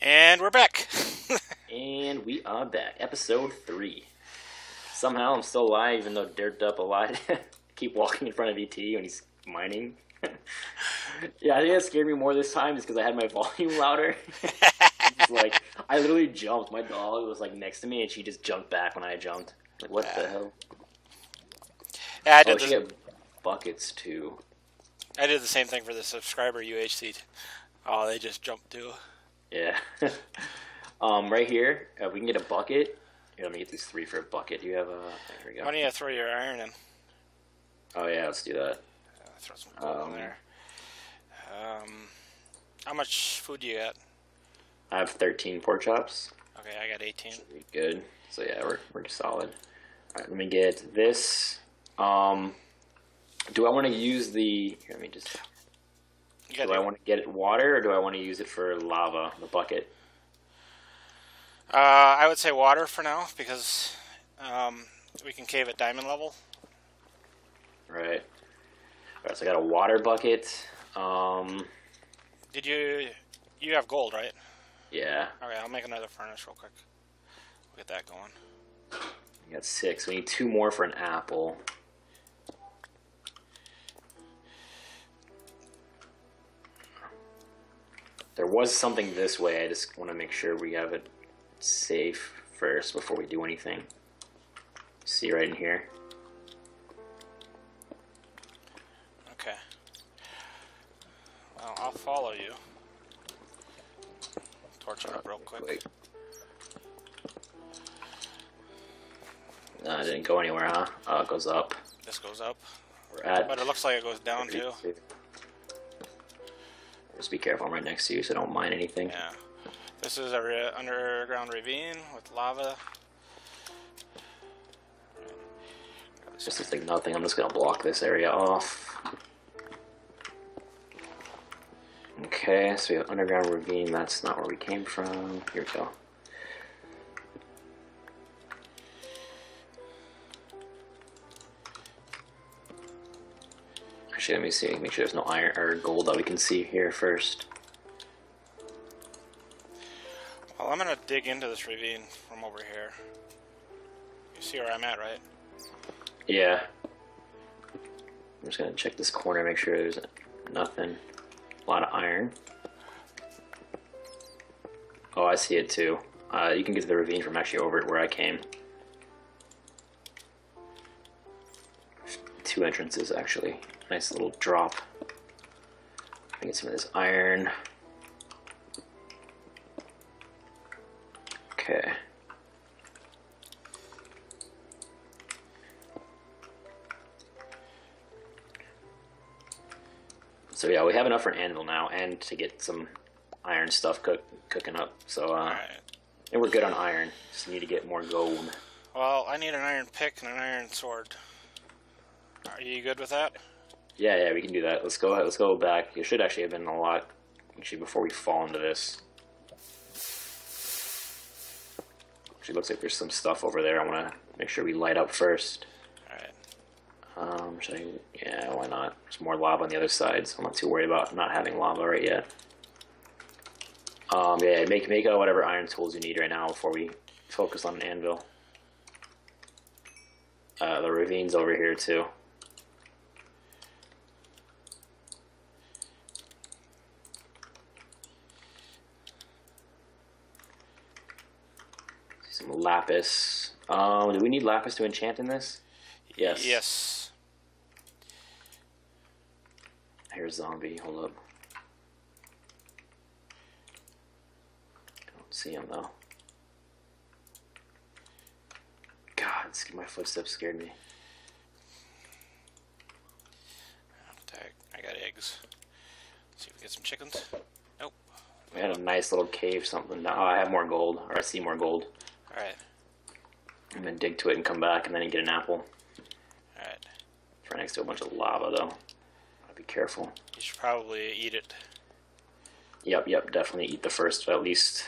And we're back. And we are back, episode three. Somehow I'm still alive, even though dirt up a lot. Keep walking in front of VT when he's mining. yeah, I think that scared me more this time, just because I had my volume louder. It's like I literally jumped. My dog was like next to me, and she just jumped back when I jumped. Like what the hell? Yeah, I Oh, did, she the, had buckets too. I did the same thing for the subscriber UHC. Oh, they just jumped too. Yeah. um, right here, uh, we can get a bucket. Here, let me get these three for a bucket. Do you have a? There we go. Why don't you throw your iron in? Oh yeah, let's do that. Uh, throw some gold Um, in there. Um, how much food do you got? I have 13 pork chops. Okay, I got 18. Be good. So yeah, we're we're solid. All right, let me get this. Um, do I want to use the? Here, let me just. Do I want to get it water or do I want to use it for lava, the bucket? Uh, I would say water for now because um, we can cave at diamond level. Right. All right. So I got a water bucket. Um, Did you? You have gold, right? yeah, Okay, I'll make another furnace real quick. We'll get that going. I got six. We need two more for an apple. There was something this way. I just want to make sure we have it safe first before we do anything. See right in here. Okay. Well, I'll follow you. Torch it up real quick. Wait. No, it didn't go anywhere, huh? Oh, it goes up. This goes up, We're at. but it looks like it goes down too. Just be careful. I'm right next to you, so don't mine anything. Yeah. This is a re- underground ravine with lava. This is like nothing. I'm just gonna block this area off. Okay, so we have underground ravine. That's not where we came from. Here we go. Actually, let me see. Make sure there's no iron or gold that we can see here first. Well, I'm gonna dig into this ravine from over here. You see where I'm at, right? Yeah. I'm just gonna check this corner, make sure there's nothing. A lot of iron. Oh, I see it too. Uh, you can get to the ravine from actually over where I came. Two entrances actually. Nice little drop. I get some of this iron. Okay. So yeah, we have enough for an anvil now, and to get some iron stuff cook, cooking up. So uh, Alright. and we're good on iron. Just need to get more gold. Well, I need an iron pick and an iron sword. Are you good with that? Yeah, yeah, we can do that. Let's go. Let's go back. It should actually have been a lot actually before we fall into this. Actually, looks like there's some stuff over there. I want to make sure we light up first. Alright. Um, should I? Yeah, why not? There's more lava on the other side, so I'm not too worried about not having lava right yet. Um, yeah, make make uh, whatever iron tools you need right now before we focus on an anvil. Uh, the ravine's over here too. Some lapis. Um, do we need lapis to enchant in this? Yes. Yes. Here's zombie. Hold up. Don't see him though. God, my footsteps scared me. I got eggs. see if we get some chickens. Nope. We had a nice little cave, something. Oh, I have more gold, or I see more gold. Alright. I'm gonna dig to it and come back, and then you get an apple. Alright. It's right next to a bunch of lava, though. Gotta be careful. You should probably eat it. Yep, yep, definitely eat the first at least.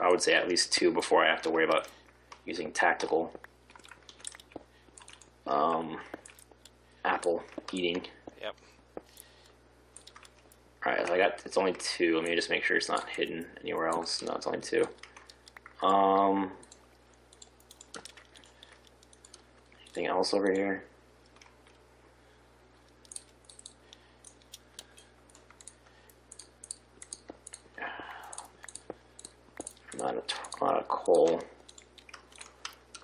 I would say at least two before I have to worry about using tactical um, apple eating. Yep. Alright, I got it's only two. Let me just make sure it's not hidden anywhere else. No, it's only two. Um anything else over here? Not a, t- not a coal.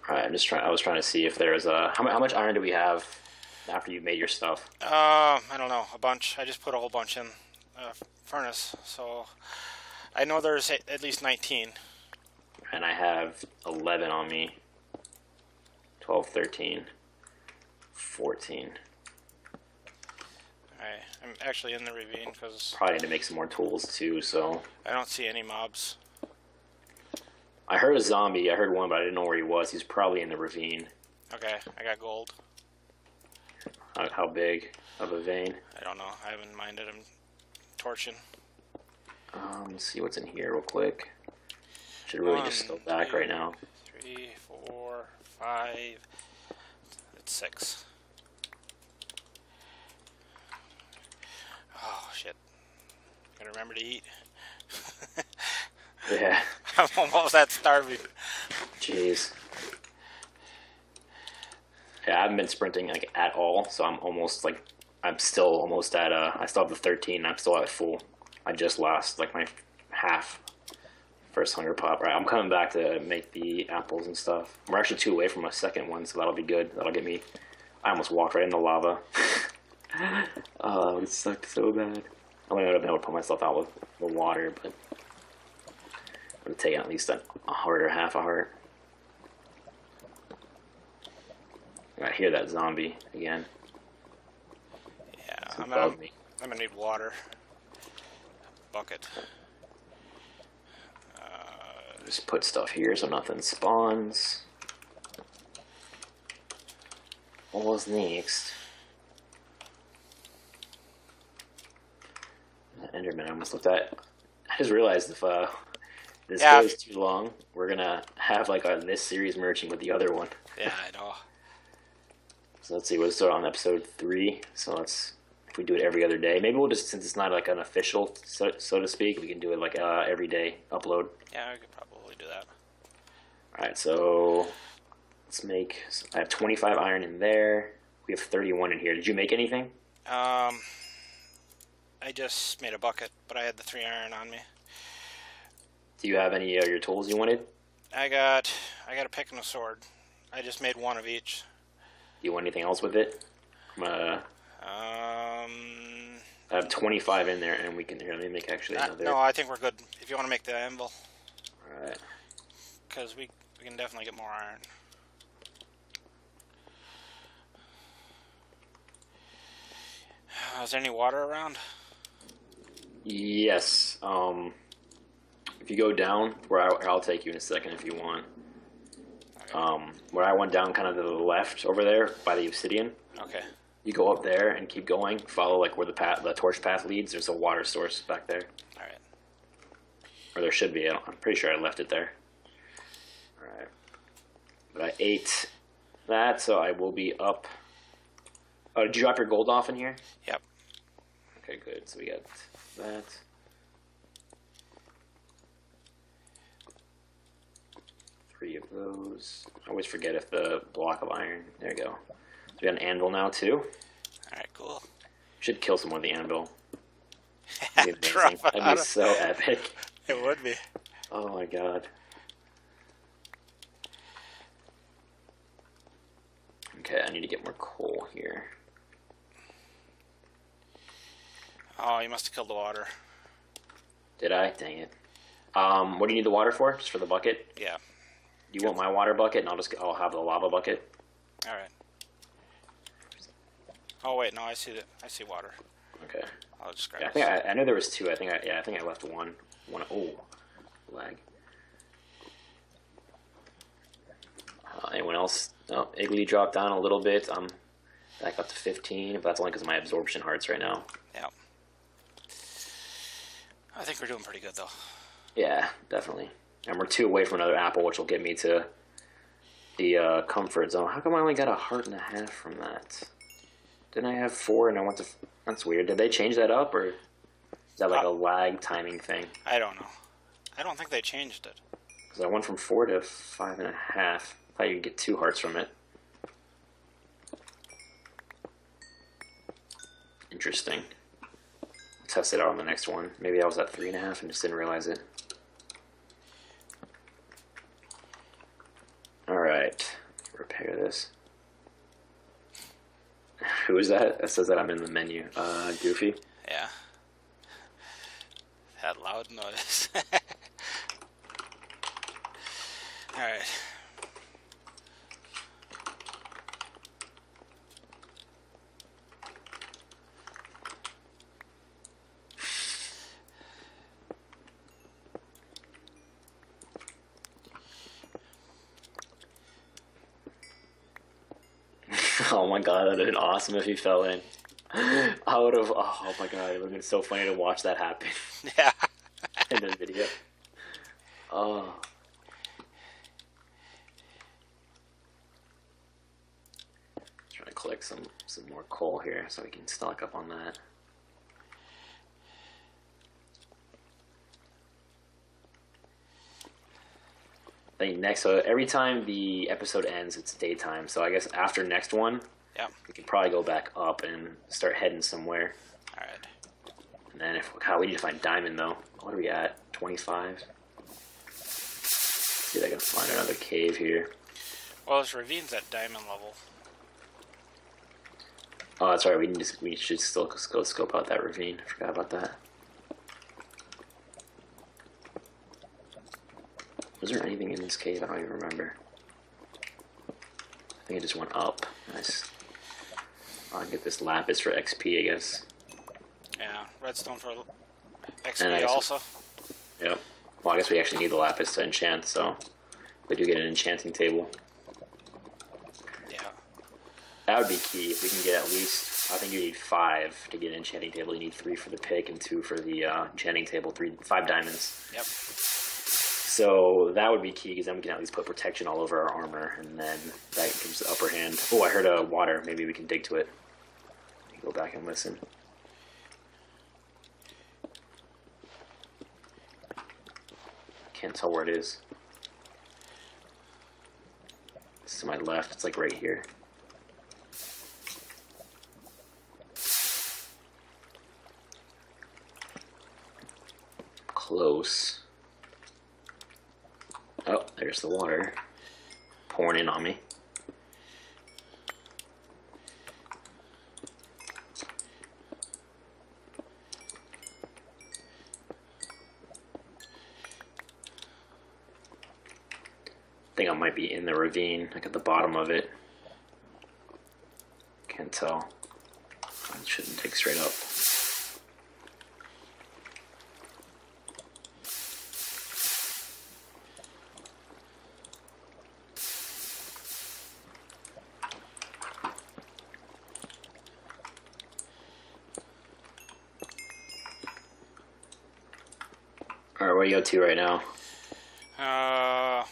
Alright, I'm just trying. I was trying to see if there's a how, how much iron do we have after you made your stuff? Uh, I don't know, a bunch. I just put a whole bunch in uh, furnace, so I know there's at least 19. And I have 11 on me. 12, 13, 14. I, I'm actually in the ravine because Probably need to make some more tools too, so. I don't see any mobs. I heard a zombie, I heard one, but I didn't know where he was. He's probably in the ravine. Okay, I got gold. How, how big of a vein? I don't know. I haven't minded. I'm torching. Um, let's see what's in here real quick. Should really just go back two. right now. Three, four, five. It's six. Oh shit! Gotta remember to eat. Yeah, I'm almost that starving. jeez. Yeah, I haven't been sprinting like at all, so I'm almost like I'm still almost at uh I still have the 13. I'm still at full. I just lost like my half first hunger pop. Right, I'm coming back to make the apples and stuff. We're actually two away from a second one, so that'll be good. That'll get me. I almost walked right into lava. oh, it sucked so bad. I wouldn't have been able to pull myself out with the water, but I'm gonna take at least a, a heart or half a heart. I hear that zombie again. Yeah, It's I'm above gonna, me. I'm gonna need water. Bucket. Just put stuff here so nothing spawns. What was next? That Enderman I almost looked at. I just realized if uh, this Yeah. goes too long, we're gonna have like a, this series merging with the other one. yeah, I know. So let's see, we'll start on episode three. So let's if we do it every other day, maybe we'll just since it's not like an official so, so to speak, we can do it like uh, every day upload. Yeah, I could probably do that. All right, so let's make. I have 25 iron in there. We have 31 in here. Did you make anything? Um, I just made a bucket, but I had the three iron on me. Do you have any of your tools you wanted? I got, I got a pick and a sword. I just made one of each. Do you want anything else with it? I'm, uh, Um, I have 25 in there, and we can. Here, let me make actually uh, another. no, I think we're good. If you want to make the anvil, All right. because we we can definitely get more iron. Is there any water around? Yes. Um, if you go down, where I, I'll take you in a second if you want. Okay. Um, where I went down, kind of to the left over there by the obsidian. okay. You go up there and keep going. Follow like where the path, the torch path leads. There's a water source back there, All right. or there should be. I don't, I'm pretty sure I left it there. All right, but I ate that, so I will be up. Oh, did you drop your gold off in here? Yep. Okay, good. So we got that. Three of those. I always forget if the block of iron. There you go. We got an anvil now too. All right. Cool. Should kill someone with the anvil. That'd be, That'd be so epic. It would be. Oh my god. Okay, I need to get more coal here. Oh, you must have killed the water. Did I? Dang it. Um, what do you need the water for? Just for the bucket? Yeah. You want my water bucket, and I'll just I'll have the lava bucket. All right. Oh wait, no, I see the I see water. Okay. I'll just grab Yeah, I it. think I, I know there was two. I think I yeah I think I left one. One oh lag. Uh, anyone else? No, Iggly dropped down a little bit. I'm back up to 15, but that's only because my absorption hearts right now. Yeah. I think we're doing pretty good though. Yeah, definitely. And we're two away from another apple, which will get me to the uh, comfort zone. How come I only got a heart and a half from that? Didn't I have four and I went to? That's weird. Did they change that up or? Is that like Uh, a lag timing thing? I don't know. I don't think they changed it. Because I went from four to five and a half. I thought you'd get two hearts from it. Interesting. Test it out on the next one. Maybe I was at three and a half and just didn't realize it. Alright. Repair this. Who is that? That says that I'm in the menu. Uh, Goofy. Yeah. That loud noise. Alright. Oh my god, that would have been awesome if he fell in. I would have. Oh, oh my god, it would have been so funny to watch that happen Yeah. in the video. Oh. Trying to collect some some more coal here so we can stock up on that. I think next, so every time the episode ends, it's daytime. So I guess after next one, Yep. we can probably go back up and start heading somewhere. Alright. And then if God, we need to find diamond though. What are we at? Twenty five. See if I can find another cave here. Well, this ravine's at diamond level. Oh, that's right. We need to, we should still go scope out that ravine. I forgot about that. Was there anything in this cave? I don't even remember. I think it just went up. Nice. I'll get this lapis for XP, I guess. Yeah. Redstone for XP also. Yep. Well, I guess we actually need the lapis to enchant, so we do get an enchanting table. Yeah. That would be key if we can get at least. I think you need five to get an enchanting table. You need three for the pick and two for the uh, enchanting table. Three, five diamonds. Yep. So that would be key because then we can at least put protection all over our armor, and then that gives the upper hand. Oh, I heard a water. Maybe we can dig to it. Go back and listen. Can't tell where it is. It's to my left. It's like right here. Close. There's the water pouring in on me. I think I might be in the ravine, like at the bottom of it. Can't tell. I shouldn't dig straight up. Are you up to right now? Uh,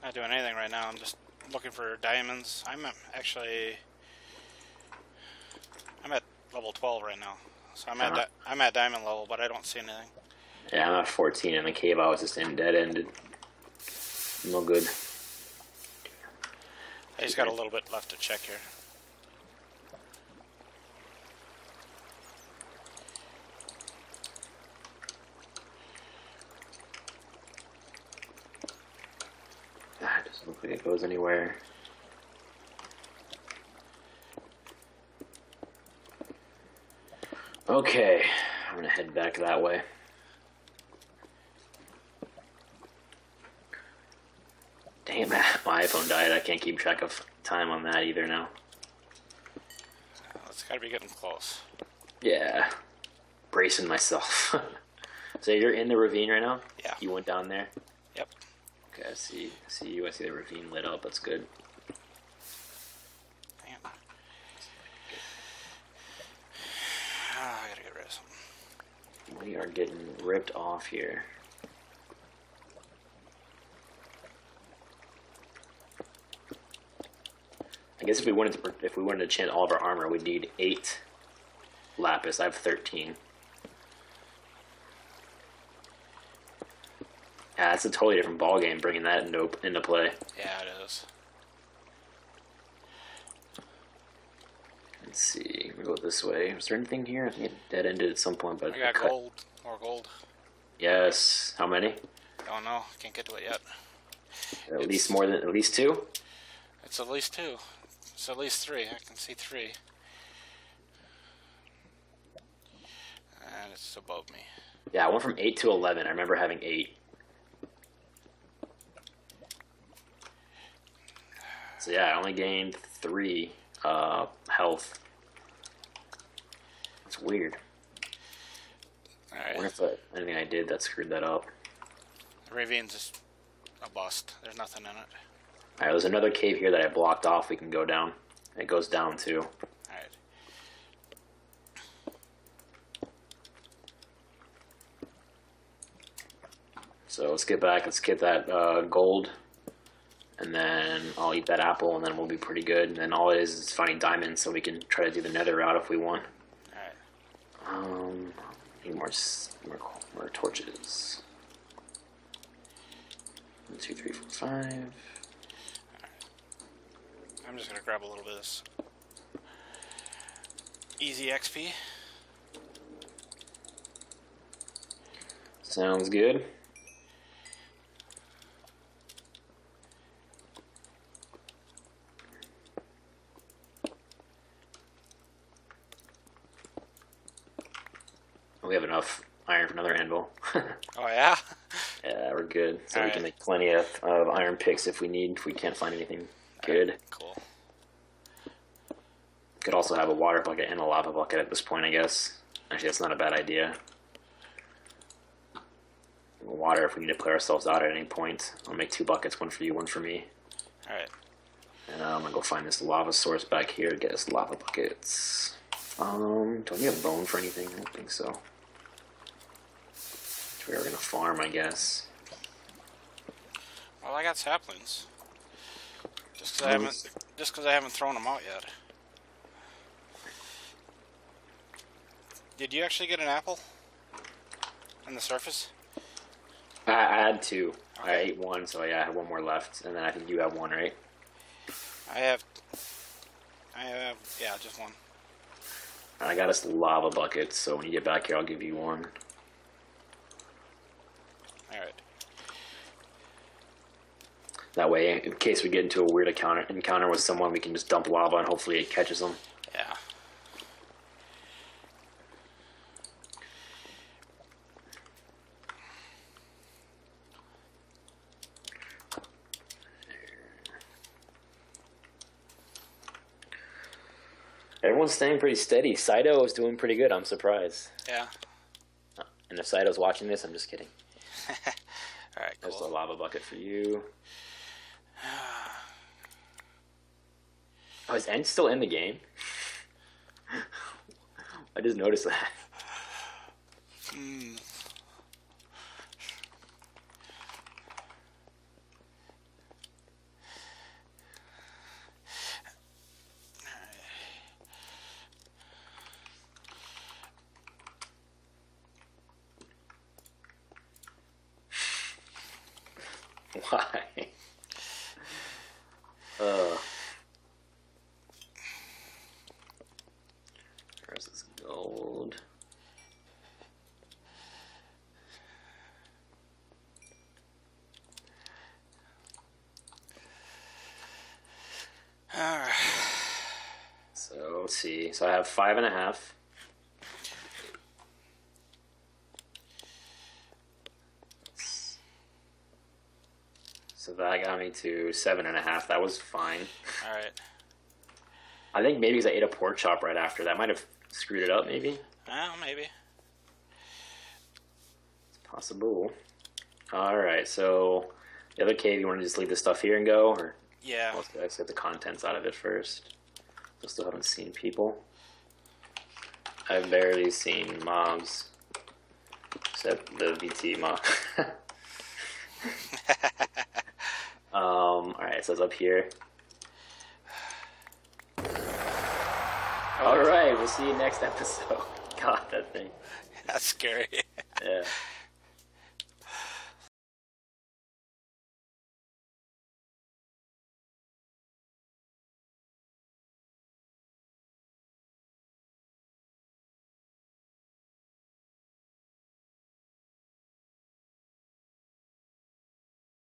not doing anything right now. I'm just looking for diamonds. I'm actually, I'm at level 12 right now. So I'm at Uh-huh. I'm at diamond level, but I don't see anything. Yeah, I'm at 14 in the cave. I was just in dead ended. No good. I just got a little bit left to check here. It doesn't look it goes anywhere. Okay, I'm gonna head back that way. Damn, my iPhone died. I can't keep track of time on that either now. Oh, it's got to be getting close. Yeah, bracing myself. so you're in the ravine right now? Yeah. You went down there? Yep. Okay, I see. I see you. I see the ravine lit up. That's good. Damn. Ah, I gotta get rid of something. We are getting ripped off here. I guess if we wanted to, if we wanted to enchant all of our armor, we'd need eight lapis. I have thirteen. Yeah, it's a totally different ball game bringing that into into play. Yeah, it is. Let's see. We go this way. Is there anything here? I think it dead ended at some point, but I got cut- gold. More gold. Yes. How many? I Don't know. Can't get to it yet. At It's- least more than at least two. It's at least two. It's at least three. I can see three. And it's above me. Yeah, I went from eight to eleven. I remember having eight. So yeah, I only gained three uh, health. It's weird. I wonder if uh, anything I did that screwed that up. Ravine's just a bust. There's nothing in it. Alright, there's another cave here that I blocked off. We can go down. It goes down too. Alright. So let's get back. Let's get that uh, gold, and then I'll eat that apple, and then we'll be pretty good. And then all it is is finding diamonds, so we can try to do the nether route if we want. Alright. Um, need more more, more torches. One, two, three, four, five. I'm just gonna grab a little bit of this. Easy XP. Sounds good. We have enough iron for another anvil. Oh yeah? yeah, we're. So we can make plenty of, of iron picks if we need, if we can't find anything good. Cool. Could also have a water bucket and a lava bucket at this point, I guess. Actually, that's not a bad idea. Water if we need to clear ourselves out at any point. I'll make two buckets, one for you, one for me. Alright. And uh, I'm gonna go find this lava source back here to get us lava buckets. Um, do I need a bone for anything? I don't think so. We are gonna farm, I guess. Well, I got saplings. Just 'cause I haven't, just 'cause I haven't thrown them out yet. Did you actually get an apple? On the surface? I, I had two. I ate one, so yeah, I have one more left, and then I think you have one, right? I have. I have. Yeah, just one. I got us lava buckets, so when you get back here, I'll give you one. Alright. That way, in case we get into a weird encounter, encounter with someone, we can just dump lava and hopefully it catches them. Yeah. Everyone's staying pretty steady. Cyto is doing pretty good. I'm surprised. Yeah. Uh, and if Cyto's watching this, I'm just kidding. Alright, There's a lava bucket for you. Oh, is Ent still in the game? I just noticed that. Hmm. Why? Uh. Where's this gold? Alright. So let's see. So I have five and a half. So that got me to seven and a half. That was fine. Alright. I think maybe because I ate a pork chop right after that might have screwed it up. Maybe Well, maybe. it's possible. All right. So the other cave, you want to just leave the stuff here and go, or Yeah. let's get the contents out of it first. I still haven't seen people. I've barely seen mobs, except the VT mob. um. All right. So it's up here. All right. We'll see you next episode. God, that thing. That's scary. Yeah.